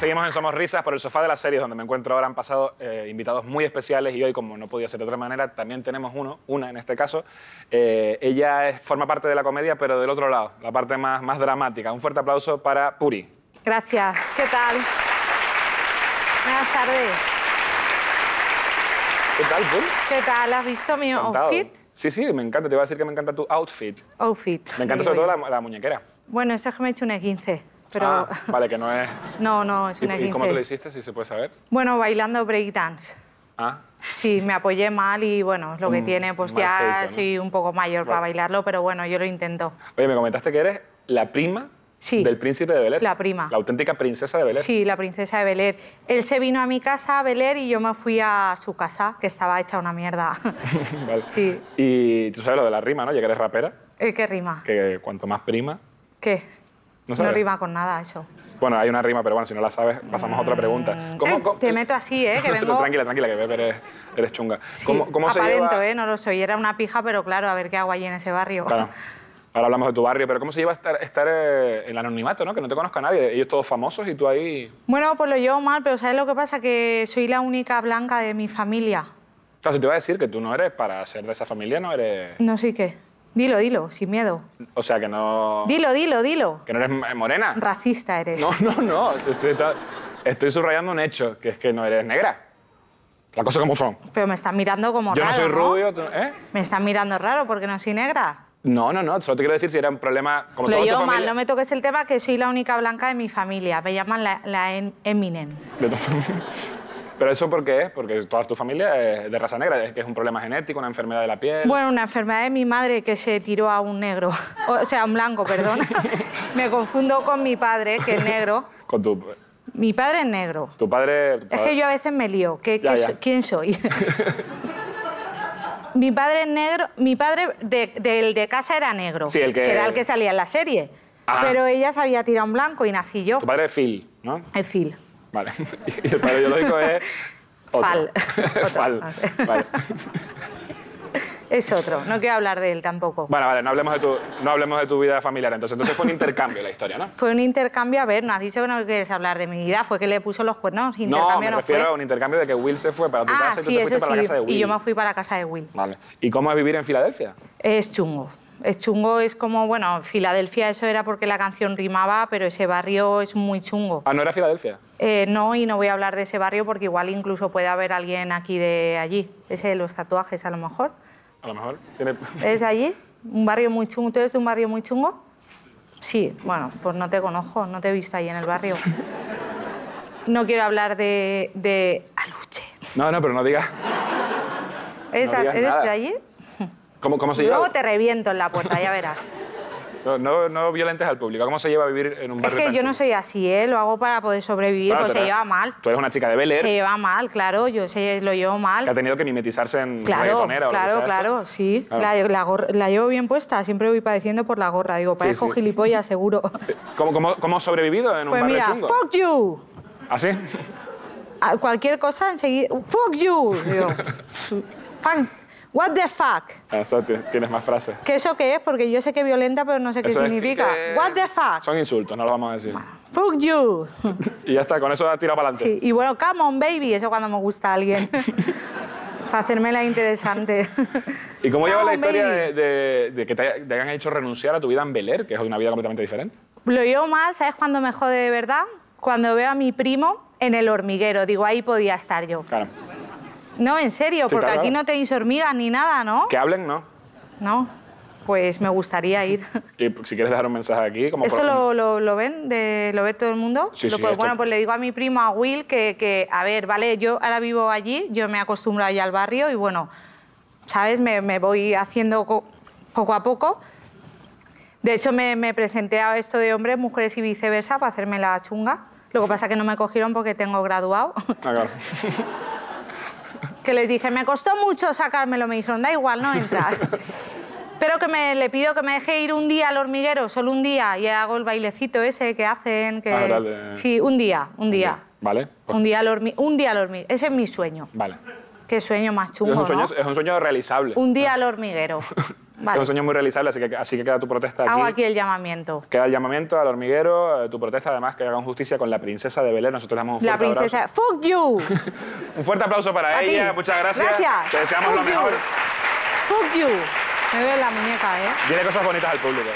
Seguimos en Somos Risas por el sofá de las series donde me encuentro ahora. Han pasado eh, invitados muy especiales y hoy, como no podía ser de otra manera, también tenemos uno, una en este caso. Eh, ella es- forma parte de la comedia, pero del otro lado, la parte más, más dramática. Un fuerte aplauso para Puri. Gracias. ¿Qué tal? Buenas tardes. ¿Qué tal, Puri? ¿Qué tal? ¿Has visto mi Encantado. outfit? Sí, sí, me encanta. Te iba a decir que me encanta tu outfit. Outfit. Me encanta sobre todo la, la muñequera. Bueno, eso es que me he hecho un E15, pero... Ah, vale, que no es... No, no, es ¿Y, un y cómo te lo E15. hiciste, si se puede saber? Bueno, bailando breakdance. Ah, Sí, me apoyé mal y bueno, es lo que Mm, tiene, pues ya feito, ¿no? soy un poco mayor para Claro. bailarlo, pero bueno, yo lo intento. Oye, me comentaste que eres la prima Sí. del príncipe de Bel Air. La prima. La auténtica princesa de Bel Air. Sí, la princesa de Bel Air. Él se vino a mi casa a Bel Air y yo me fui a su casa, que estaba hecha una mierda. Vale. Sí. Y tú sabes lo de la rima, ¿no? Ya que eres rapera, Eh, ¿Qué rima? que cuanto más prima... ¿Qué? ¿No No, rima con nada eso. Bueno, hay una rima, pero bueno, si no la sabes, pasamos a otra pregunta. Eh, te meto así, ¿eh? Que vengo- Tranquila, tranquila, que eres, eres chunga. Sí, ¿Cómo, cómo se aparento, lleva... ¿eh? No lo soy. Era una pija, pero claro, a ver qué hago allí en ese barrio. Claro. Ahora hablamos de tu barrio, pero ¿cómo se lleva estar, estar eh, en el anonimato, ¿no? Que no te conozca nadie. Ellos todos famosos y tú ahí... Bueno, pues lo llevo mal, pero ¿sabes lo que pasa? Que soy la única blanca de mi familia. Claro, si te iba a decir que tú no eres, para ser de esa familia, no eres... No soy qué. Dilo, dilo, sin miedo. O sea, que no... Dilo, dilo, dilo. Que no eres morena. Racista eres. No, no, no. Estoy, estoy- subrayando un hecho, que es que no eres negra. Las cosas como son. Pero me están mirando como Yo raro, no soy ¿no? rubio, tú- ¿eh? Me están mirando raro porque no soy negra. No, no, no. Solo te quiero decir si era un problema... Como Lo llevo mal, familia- no me toques el tema que soy la única blanca de mi familia. Me llaman la, la Em- Eminem. de tu familia. Pero eso por qué es? Porque toda tu familia es de raza negra, es que es un problema genético, una enfermedad de la piel. Bueno, una enfermedad de mi madre que se tiró a un negro. O sea, a un blanco, perdón. me confundo con mi padre, que es negro. Con tu, Mi padre es negro. tu padre... Es que yo a veces me lío. ¿Qué, Ya, qué ya. so- ¿Quién soy? mi padre es negro. Mi padre de- del de casa era negro. Sí, el que- era el que salía en la serie. Pero ella se había tirado un blanco y nací yo. Tu padre es Phil, ¿no? Es Phil. Vale. Y el padre biológico es... otro. Fal. Otro, Fal. no sé. Vale. Es otro. No quiero hablar de él tampoco. Bueno, vale, no hablemos, de tu, no hablemos de tu vida familiar entonces. Entonces fue un intercambio la historia, ¿no? Fue un intercambio, a ver, no has dicho que no quieres hablar de mi vida, fue que le puso los cuernos, No, intercambio me no, refiero fue. a un intercambio de que Will se fue para tu Ah, casa y tú te fuiste para la casa de Will. y yo me fui para la casa de Will. Vale. ¿Y cómo es vivir en Filadelfia? Es chungo. Es chungo, es como, bueno, Filadelfia eso era porque la canción rimaba, pero ese barrio es muy chungo. Ah, ¿no era Filadelfia? Eh, no, y no voy a hablar de ese barrio porque igual incluso puede haber alguien aquí de allí. Ese de los tatuajes, a lo mejor. A lo mejor. Tiene... ¿Eres de allí? ¿Un barrio muy chungo? ¿Tú eres de un barrio muy chungo? Sí, bueno, pues no te conozco, no te he visto ahí en el barrio. No quiero hablar de, de Aluche. No, no, pero no digas... ¿Eres, No digas eres nada. de allí? ¿Cómo, cómo se lleva? Luego te reviento en la puerta, ya verás. No, no, no violentes al público. ¿Cómo se lleva a vivir en un Es barrio que tan yo no soy así, ¿eh? Lo hago para poder sobrevivir, Claro, pues se lleva mal. Tú eres una chica de Bel Se lleva mal, claro, yo se, lo llevo que ha mal. tenido que mimetizarse en Claro, reggaetonera o claro, claro, sí. Claro. La, la la llevo bien puesta, siempre voy padeciendo por la gorra. Digo, parezco sí. gilipollas, seguro. ¿Cómo, cómo, cómo has sobrevivido en un Pues barrio mira, chungo? fuck you. ¿Así? A cualquier cosa enseguida, fuck you. Digo, "Fuck, what the fuck. Ah, Eso ti- tienes más frases. ¿Qué eso qué es? Porque yo sé que violenta, pero no sé qué Eso es significa. que- What the fuck. Son insultos, no los vamos a decir. Fuck you. Y ya está, con eso tirado para adelante. Sí, y bueno, come on, baby, eso cuando me gusta alguien. Para hacerme la interesante. ¿Y cómo lleva la historia de, de- de que te, te hayan hecho renunciar a tu vida en Bel Air, que es una vida completamente diferente? Lo llevo mal, ¿sabes cuándo me jode de verdad? Cuando veo a mi primo en el hormiguero. Digo, ahí podía estar yo. Claro. No, en serio, Sí, porque claro. aquí no tenéis hormigas ni nada, ¿no? Que hablen, ¿no? No. Pues me gustaría ir. Y si quieres dejar un mensaje aquí, como ¿Eso por- lo, lo- lo ven? De, ¿Lo ve todo el mundo? Sí, Lo- sí, pues, esto- Bueno, pues le digo a mi primo, a Will, que, que, a ver, vale, yo ahora vivo allí, yo me he acostumbrado ya al barrio y bueno, ¿sabes? Me, me voy haciendo co- poco a poco. De hecho, me, me presenté a esto de hombres, mujeres y viceversa para hacerme la chunga. Lo que pasa es que no me cogieron porque tengo graduado. Ah, claro. que les dije, me costó mucho sacármelo. Me dijeron, da igual, no entras. Pero que me, le pido que me deje ir un día al hormiguero, solo un día, y hago el bailecito ese que hacen. Que... Ah. Sí, un día, un día. Vale. pues- Un día al hormi- un día al hormiguero. Ese es mi sueño. Vale. Qué sueño más chungo, es, un sueño, ¿no? es un sueño realizable. Un día al hormiguero. Vale. Es un sueño muy realizable, así que, así que queda tu protesta aquí. Hago aquí el llamamiento. Queda el llamamiento al hormiguero, eh, tu protesta además que hagan justicia con la princesa de Belén. Nosotros le damos un La fuerte princesa. ¡Fuck you! Un fuerte aplauso para A ti. ella, muchas gracias. Gracias. Te deseamos Fuck lo you. mejor. ¡Fuck you! Me duele la muñeca, ¿eh? Dile cosas bonitas al público.